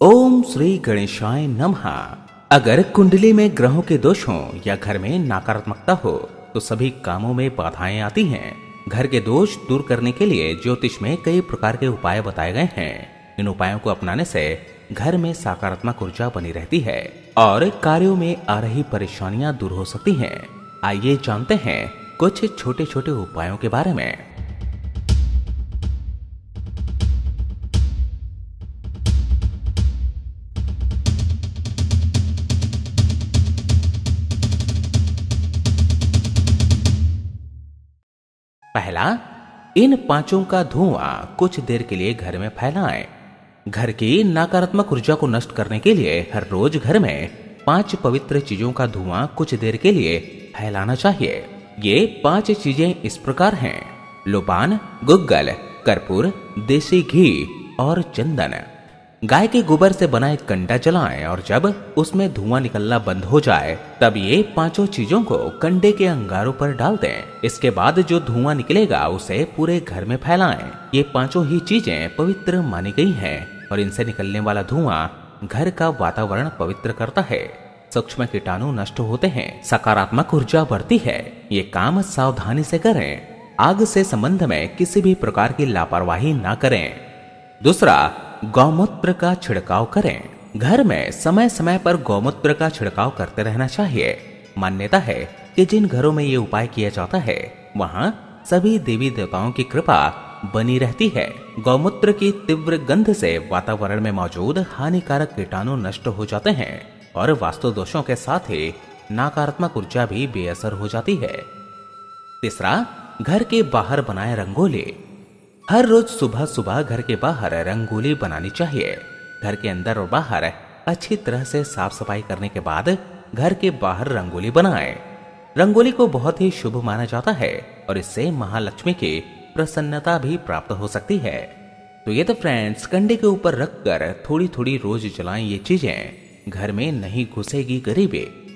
ओम श्री गणेशाय नमः। अगर कुंडली में ग्रहों के दोष हो या घर में नकारात्मकता हो तो सभी कामों में बाधाएँ आती हैं। घर के दोष दूर करने के लिए ज्योतिष में कई प्रकार के उपाय बताए गए हैं। इन उपायों को अपनाने से घर में सकारात्मक ऊर्जा बनी रहती है और कार्यों में आ रही परेशानियाँ दूर हो सकती हैं। आइए जानते हैं कुछ छोटे छोटे उपायों के बारे में। पहला, इन पाँचों का धुआँ कुछ देर के लिए घर में फैलाएँ। घर की नकारात्मक ऊर्जा को नष्ट करने के लिए हर रोज घर में पाँच पवित्र चीज़ों का धुआँ कुछ देर के लिए फैलाना चाहिए। ये पाँच चीज़ें इस प्रकार हैं। लोपान गुग्गल, कर्पूर, देसी घी और चंदन। गाय के गोबर से बना एक कंडा जलाएँ और जब उसमें धुआँ निकलना बंद हो जाए, तब ये पाँचों चीज़ों को कंडे के अंगारों पर डाल दें। इसके बाद जो धुआँ निकलेगा, उसे पूरे घर में फैलाएँ। ये पाँचों ही चीज़ें पवित्र मानी गई हैं और इनसे निकलने वाला धुआँ घर का वातावरण पवित्र करता है। सूक्ष्म कीटाणु नष्ट होते हैं, सकारात्मक ऊर्जा बढ़ती है। ये काम सावधानी से करें। आग से संबंध में किसी भी प्रकार की लापरवाही ना करें। दूसरा गौमूत्र का छिड़काव करें। घर में समय समय पर गौमूत्र का छिड़काव करते रहना चाहिए। मान्यता है कि जिन घरों में ये उपाय किया जाता है, वहाँ सभी देवी देवताओं की कृपा बनी रहती है। गौमूत्र की तीव्र गंध से वातावरण में मौजूद हानिकारक कीटाणु नष्ट हो जाते हैं और वास्तु दोषों के साथ ही नकारात्मक ऊर्जा भी बेअसर हो जाती है। तीसरा, घर के बाहर बनाए रंगोली। हर रोज सुबह सुबह घर के बाहर रंगोली बनानी चाहिए। घर के अंदर और बाहर अच्छी तरह से साफ़ सफ़ाई करने के बाद घर के बाहर रंगोली बनाएँ। रंगोली को बहुत ही शुभ माना जाता है और इससे महालक्ष्मी की प्रसन्नता भी प्राप्त हो सकती है। तो ये तो फ्रेंड्स कंडे के ऊपर रखकर थोड़ी थोड़ी रोज जलाएँ ये चीज़ें। घर में नहीं घुसेगी गरीबी।